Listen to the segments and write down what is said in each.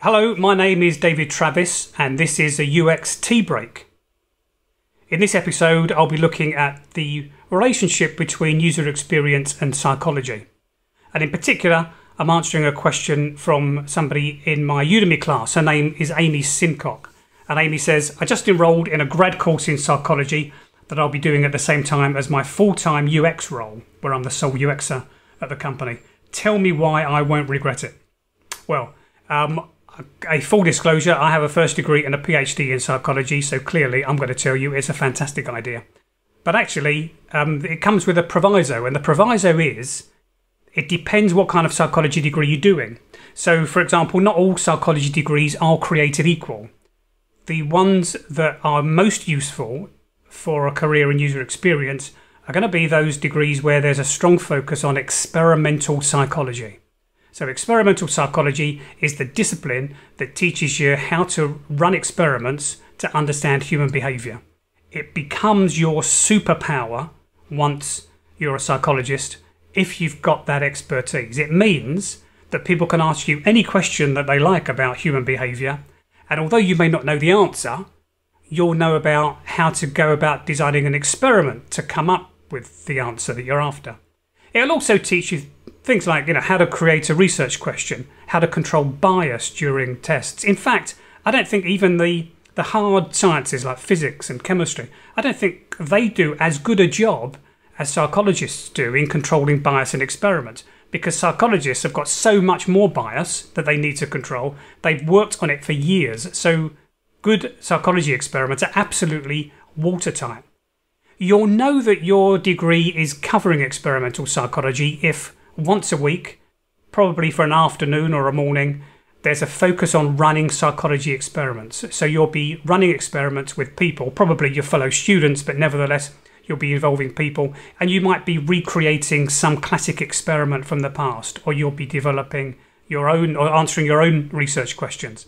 Hello, my name is David Travis, and this is a UX tea break. In this episode, I'll be looking at the relationship between user experience and psychology. And in particular, I'm answering a question from somebody in my Udemy class. Her name is Amy Simcock. And Amy says, I just enrolled in a grad course in psychology that I'll be doing at the same time as my full time UX role, where I'm the sole UXer at the company. Tell me why I won't regret it. Well, um, a full disclosure I have a first degree and a PhD in psychology, so clearly I'm going to tell you it's a fantastic idea. But actually, um, it comes with a proviso, and the proviso is it depends what kind of psychology degree you're doing. So, for example, not all psychology degrees are created equal. The ones that are most useful for a career in user experience are going to be those degrees where there's a strong focus on experimental psychology. So, experimental psychology is the discipline that teaches you how to run experiments to understand human behavior. It becomes your superpower once you're a psychologist if you've got that expertise. It means that people can ask you any question that they like about human behavior, and although you may not know the answer, you'll know about how to go about designing an experiment to come up with the answer that you're after. It'll also teach you things like you know how to create a research question, how to control bias during tests. In fact, I don't think even the the hard sciences like physics and chemistry, I don't think they do as good a job as psychologists do in controlling bias in experiments because psychologists have got so much more bias that they need to control. They've worked on it for years. So good psychology experiments are absolutely watertight. You'll know that your degree is covering experimental psychology if once a week, probably for an afternoon or a morning, there's a focus on running psychology experiments. So you'll be running experiments with people, probably your fellow students, but nevertheless, you'll be involving people, and you might be recreating some classic experiment from the past, or you'll be developing your own or answering your own research questions.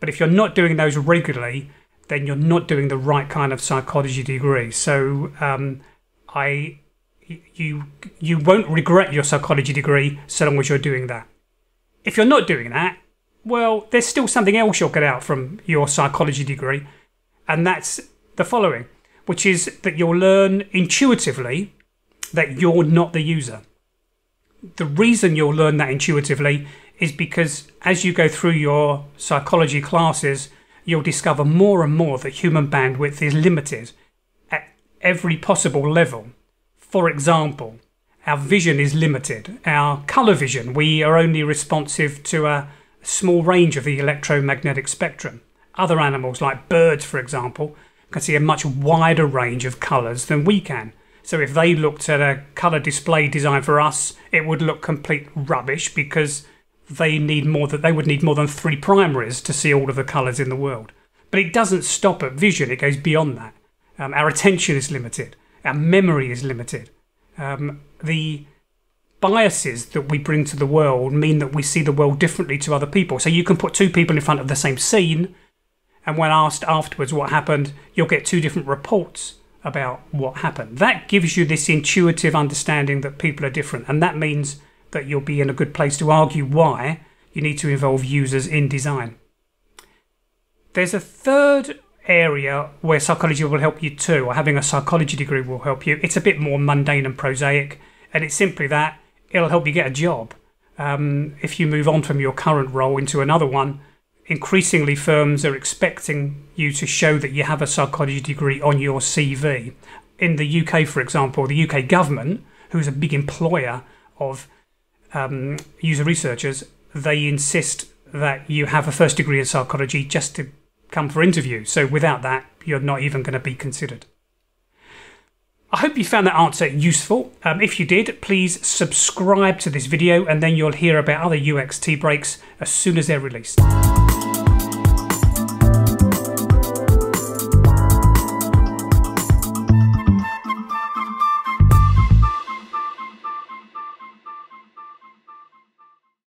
But if you're not doing those regularly, then you're not doing the right kind of psychology degree. So um, I, you, you won't regret your psychology degree so long as you're doing that. If you're not doing that, well, there's still something else you'll get out from your psychology degree, and that's the following, which is that you'll learn intuitively that you're not the user. The reason you'll learn that intuitively is because as you go through your psychology classes, you'll discover more and more that human bandwidth is limited at every possible level. For example, our vision is limited. Our colour vision, we are only responsive to a small range of the electromagnetic spectrum. Other animals, like birds, for example, can see a much wider range of colours than we can. So if they looked at a colour display designed for us, it would look complete rubbish because they need more that they would need more than three primaries to see all of the colours in the world. But it doesn't stop at vision; it goes beyond that. Um, our attention is limited. Our memory is limited. Um, the biases that we bring to the world mean that we see the world differently to other people. So you can put two people in front of the same scene, and when asked afterwards what happened, you'll get two different reports about what happened. That gives you this intuitive understanding that people are different, and that means that you'll be in a good place to argue why you need to involve users in design. There's a third area where psychology will help you too, or having a psychology degree will help you. It's a bit more mundane and prosaic, and it's simply that it'll help you get a job. Um, if you move on from your current role into another one, increasingly firms are expecting you to show that you have a psychology degree on your CV. In the UK, for example, the UK government, who's a big employer of um, user researchers, they insist that you have a first degree in psychology just to come for interview. So without that, you're not even going to be considered. I hope you found that answer useful. Um, if you did, please subscribe to this video and then you'll hear about other UX tea breaks as soon as they're released.